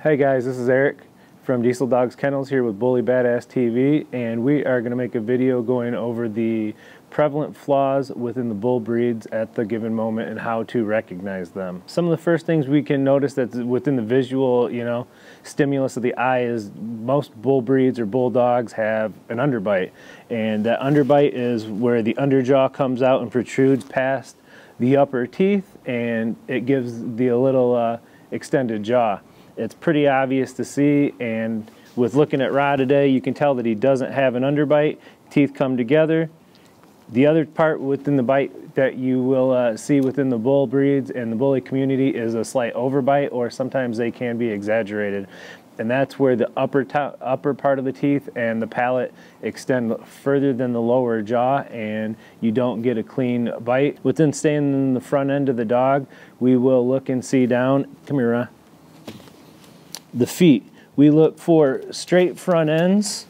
Hey guys, this is Eric from Diesel Dogs Kennels here with Bully Badass TV and we are going to make a video going over the prevalent flaws within the bull breeds at the given moment and how to recognize them. Some of the first things we can notice that within the visual, you know, stimulus of the eye is most bull breeds or bulldogs have an underbite and that underbite is where the underjaw comes out and protrudes past the upper teeth and it gives the a little uh, extended jaw. It's pretty obvious to see and with looking at Ra today, you can tell that he doesn't have an underbite. Teeth come together. The other part within the bite that you will uh, see within the bull breeds and the bully community is a slight overbite or sometimes they can be exaggerated. And that's where the upper, upper part of the teeth and the palate extend further than the lower jaw and you don't get a clean bite. Within staying in the front end of the dog, we will look and see down. Come here, Ra the feet. We look for straight front ends,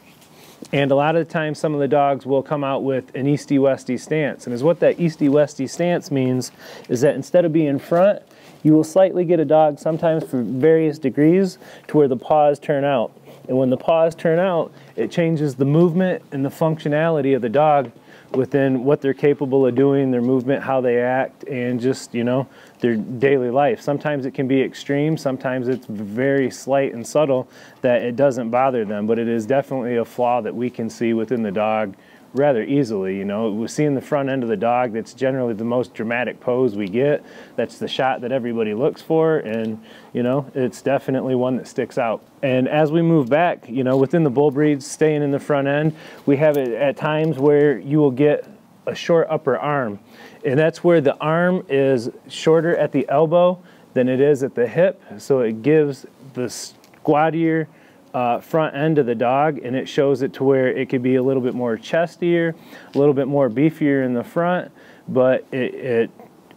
and a lot of the time some of the dogs will come out with an easty-westy stance. And is what that easty-westy stance means is that instead of being front, you will slightly get a dog sometimes for various degrees to where the paws turn out. And when the paws turn out, it changes the movement and the functionality of the dog within what they're capable of doing, their movement, how they act, and just, you know, their daily life. Sometimes it can be extreme, sometimes it's very slight and subtle that it doesn't bother them, but it is definitely a flaw that we can see within the dog rather easily. You know, we see in the front end of the dog that's generally the most dramatic pose we get. That's the shot that everybody looks for, and you know, it's definitely one that sticks out. And as we move back, you know, within the bull breeds, staying in the front end, we have it at times where you will get a short upper arm, and that's where the arm is shorter at the elbow than it is at the hip, so it gives the squattier uh, front end of the dog and it shows it to where it could be a little bit more chestier, a little bit more beefier in the front, but it, it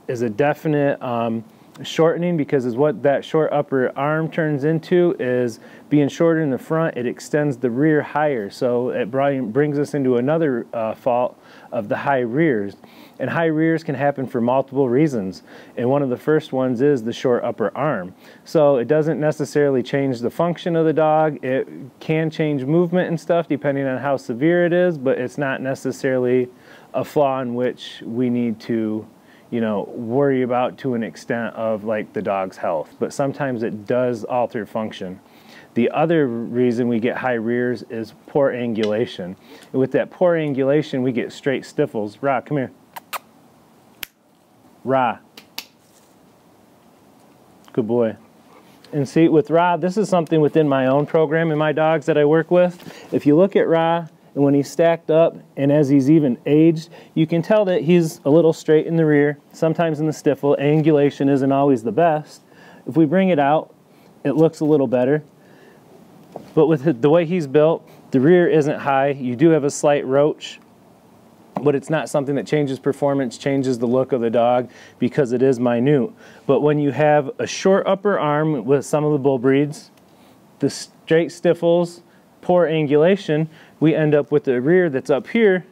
is a definite um, shortening because is what that short upper arm turns into is being shorter in the front, it extends the rear higher. So it brings us into another uh, fault of the high rears. And high rears can happen for multiple reasons. And one of the first ones is the short upper arm. So it doesn't necessarily change the function of the dog. It can change movement and stuff depending on how severe it is, but it's not necessarily a flaw in which we need to you know, worry about to an extent of like the dog's health. But sometimes it does alter function. The other reason we get high rears is poor angulation. And with that poor angulation, we get straight stifles. Ra, come here. Ra. Good boy. And see, with Ra, this is something within my own program and my dogs that I work with. If you look at Ra, and when he's stacked up and as he's even aged, you can tell that he's a little straight in the rear, sometimes in the stifle. Angulation isn't always the best. If we bring it out, it looks a little better. But with the way he's built, the rear isn't high. You do have a slight roach, but it's not something that changes performance, changes the look of the dog because it is minute. But when you have a short upper arm with some of the bull breeds, the straight stifles, poor angulation, we end up with the rear that's up here,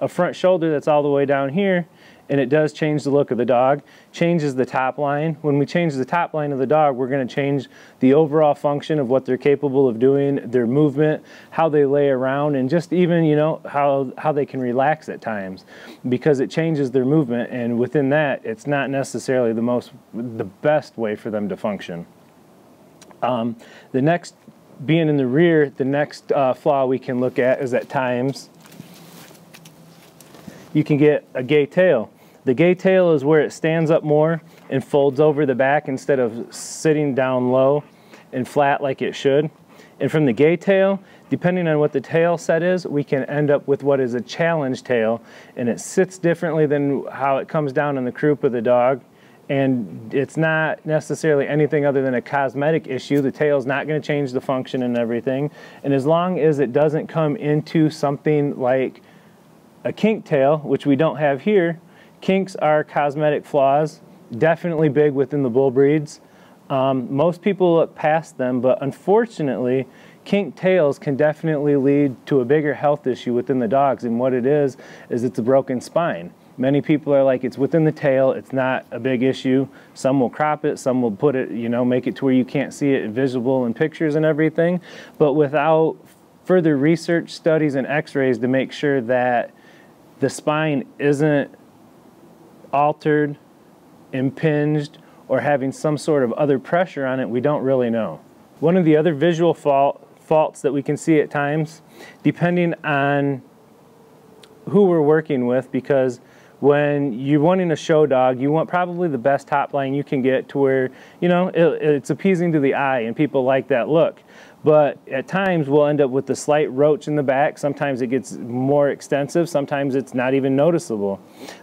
a front shoulder that's all the way down here, and it does change the look of the dog, changes the top line. When we change the top line of the dog, we're going to change the overall function of what they're capable of doing, their movement, how they lay around, and just even, you know, how, how they can relax at times because it changes their movement. And within that, it's not necessarily the most, the best way for them to function. Um, the next, being in the rear, the next uh, flaw we can look at is at times you can get a gay tail. The gay tail is where it stands up more and folds over the back instead of sitting down low and flat like it should. And from the gay tail, depending on what the tail set is, we can end up with what is a challenge tail. And it sits differently than how it comes down in the croup of the dog. And it's not necessarily anything other than a cosmetic issue. The tail's not going to change the function and everything. And as long as it doesn't come into something like a kink tail, which we don't have here, Kinks are cosmetic flaws, definitely big within the bull breeds. Um, most people look past them, but unfortunately, kink tails can definitely lead to a bigger health issue within the dogs. And what it is, is it's a broken spine. Many people are like, it's within the tail, it's not a big issue. Some will crop it, some will put it, you know, make it to where you can't see it visible in pictures and everything. But without further research, studies, and x-rays to make sure that the spine isn't altered, impinged, or having some sort of other pressure on it, we don't really know. One of the other visual fault, faults that we can see at times, depending on who we're working with, because when you're wanting a show dog, you want probably the best top line you can get to where, you know, it, it's appeasing to the eye and people like that look. But at times we'll end up with the slight roach in the back. Sometimes it gets more extensive. Sometimes it's not even noticeable.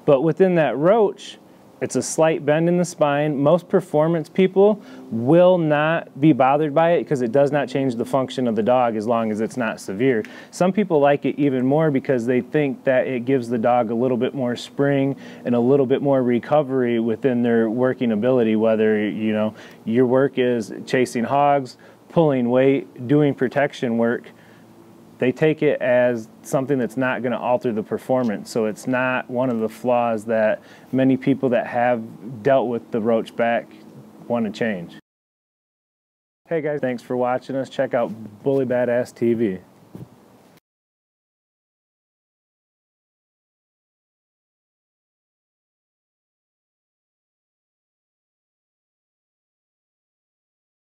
But within that roach, it's a slight bend in the spine. Most performance people will not be bothered by it because it does not change the function of the dog as long as it's not severe. Some people like it even more because they think that it gives the dog a little bit more spring and a little bit more recovery within their working ability, whether you know your work is chasing hogs, pulling weight, doing protection work they take it as something that's not going to alter the performance. So it's not one of the flaws that many people that have dealt with the roach back want to change. Hey guys, thanks for watching us. Check out Bully Badass TV.